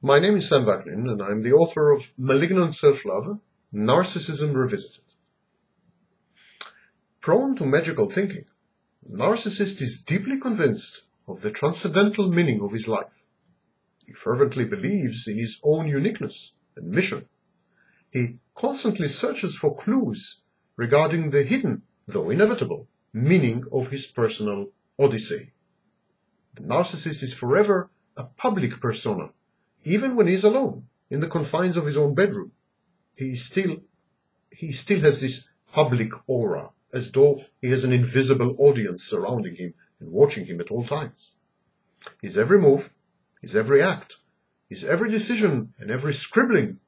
My name is Sam Vaknin, and I'm the author of Malignant Self-Love, Narcissism Revisited. Prone to magical thinking, the narcissist is deeply convinced of the transcendental meaning of his life. He fervently believes in his own uniqueness and mission. He constantly searches for clues regarding the hidden, though inevitable, meaning of his personal odyssey. The narcissist is forever a public persona even when he's alone, in the confines of his own bedroom, he still, he still has this public aura, as though he has an invisible audience surrounding him and watching him at all times. His every move, his every act, his every decision and every scribbling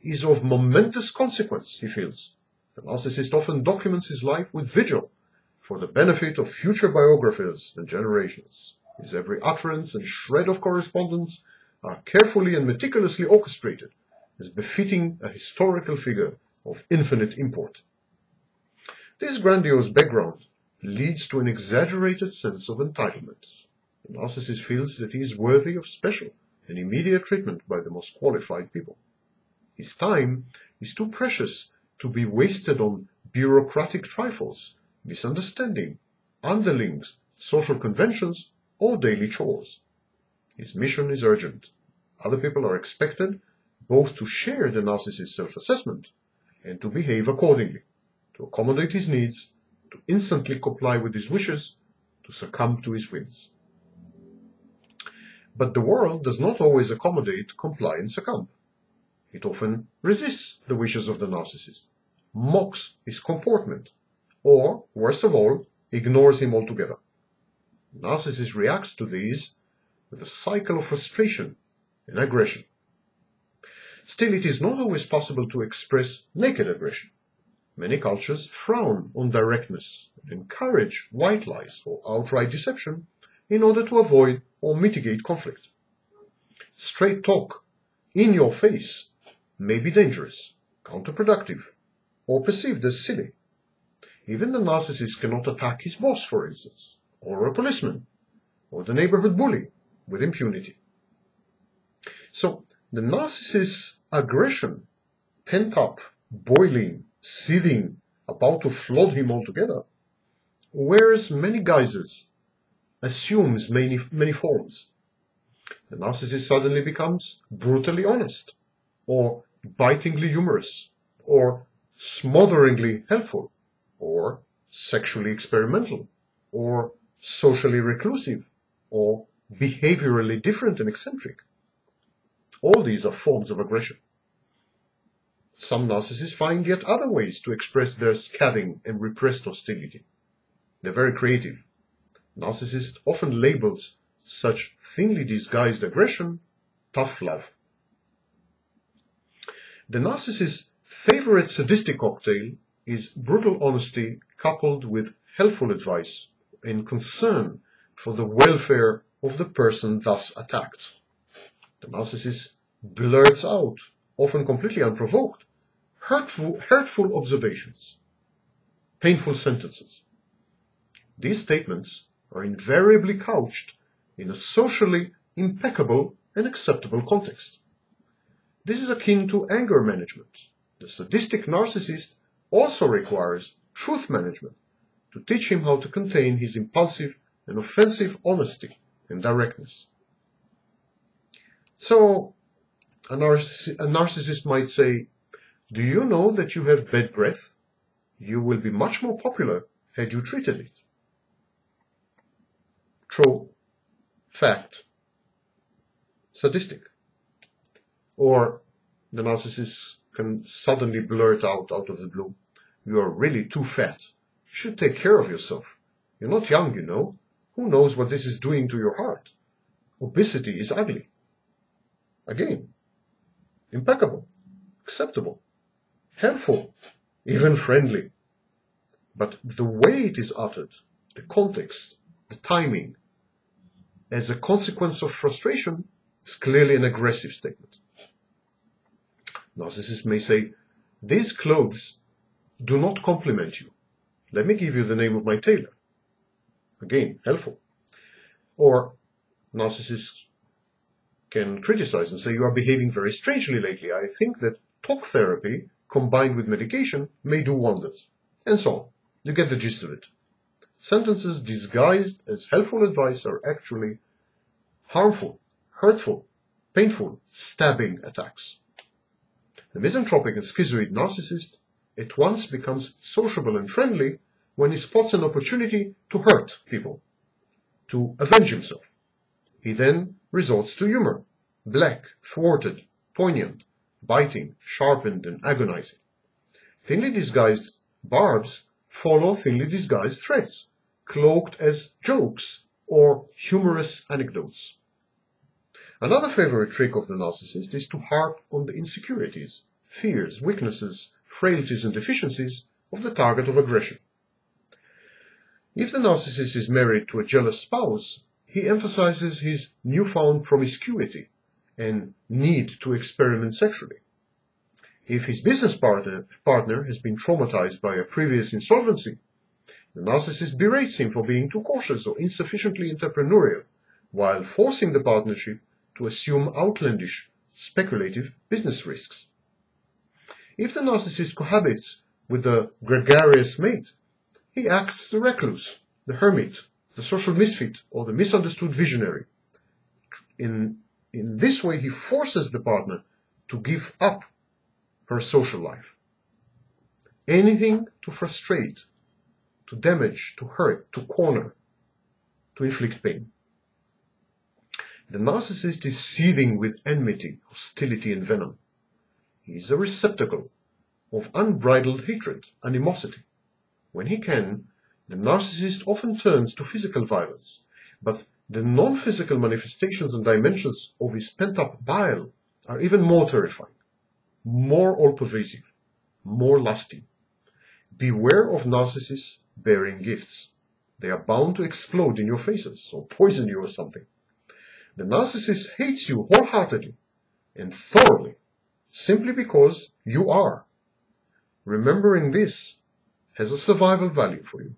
is of momentous consequence, he feels. The narcissist often documents his life with vigil for the benefit of future biographers and generations. His every utterance and shred of correspondence are carefully and meticulously orchestrated as befitting a historical figure of infinite import. This grandiose background leads to an exaggerated sense of entitlement. The narcissist feels that he is worthy of special and immediate treatment by the most qualified people. His time is too precious to be wasted on bureaucratic trifles, misunderstanding, underlings, social conventions, or daily chores. His mission is urgent. Other people are expected both to share the narcissist's self-assessment and to behave accordingly, to accommodate his needs, to instantly comply with his wishes, to succumb to his whims. But the world does not always accommodate, comply, and succumb. It often resists the wishes of the narcissist, mocks his comportment, or, worst of all, ignores him altogether. The narcissist reacts to these with a cycle of frustration and aggression. Still, it is not always possible to express naked aggression. Many cultures frown on directness and encourage white lies or outright deception in order to avoid or mitigate conflict. Straight talk, in your face, may be dangerous, counterproductive, or perceived as silly. Even the narcissist cannot attack his boss, for instance, or a policeman, or the neighborhood bully, with impunity. So the narcissist's aggression, pent up, boiling, seething, about to flood him altogether, wears many guises, assumes many, many forms. The narcissist suddenly becomes brutally honest, or bitingly humorous, or smotheringly helpful, or sexually experimental, or socially reclusive, or behaviorally different and eccentric. All these are forms of aggression. Some narcissists find yet other ways to express their scathing and repressed hostility. They're very creative. Narcissists often labels such thinly disguised aggression tough love. The narcissist's favorite sadistic cocktail is brutal honesty coupled with helpful advice and concern for the welfare of the person thus attacked. The narcissist blurts out, often completely unprovoked, hurtful, hurtful observations, painful sentences. These statements are invariably couched in a socially impeccable and acceptable context. This is akin to anger management. The sadistic narcissist also requires truth management to teach him how to contain his impulsive and offensive honesty and directness. So, a, narciss a narcissist might say, do you know that you have bad breath? You will be much more popular had you treated it. True. Fact. Sadistic. Or the narcissist can suddenly blurt out out of the blue, you are really too fat. You should take care of yourself. You're not young, you know. Who knows what this is doing to your heart? Obesity is ugly. Again, impeccable, acceptable, helpful, even friendly. But the way it is uttered, the context, the timing, as a consequence of frustration, is clearly an aggressive statement. Narcissists may say, these clothes do not compliment you. Let me give you the name of my tailor. Again, helpful. Or narcissists can criticize and say you are behaving very strangely lately. I think that talk therapy combined with medication may do wonders. And so on. You get the gist of it. Sentences disguised as helpful advice are actually harmful, hurtful, painful, stabbing attacks. The misanthropic and schizoid narcissist at once becomes sociable and friendly when he spots an opportunity to hurt people, to avenge himself. He then resorts to humor, black, thwarted, poignant, biting, sharpened, and agonizing. Thinly disguised barbs follow thinly disguised threats, cloaked as jokes or humorous anecdotes. Another favorite trick of the narcissist is to harp on the insecurities, fears, weaknesses, frailties, and deficiencies of the target of aggression. If the narcissist is married to a jealous spouse, he emphasizes his newfound promiscuity and need to experiment sexually. If his business partner, partner has been traumatized by a previous insolvency, the narcissist berates him for being too cautious or insufficiently entrepreneurial, while forcing the partnership to assume outlandish, speculative business risks. If the narcissist cohabits with a gregarious mate, he acts the recluse, the hermit, the social misfit, or the misunderstood visionary. In, in this way, he forces the partner to give up her social life. Anything to frustrate, to damage, to hurt, to corner, to inflict pain. The narcissist is seething with enmity, hostility, and venom. He is a receptacle of unbridled hatred, animosity. When he can, the narcissist often turns to physical violence, but the non-physical manifestations and dimensions of his pent-up bile are even more terrifying more all-pervasive, more lasting. Beware of narcissists bearing gifts. They are bound to explode in your faces or poison you or something. The narcissist hates you wholeheartedly and thoroughly simply because you are. Remembering this has a survival value for you.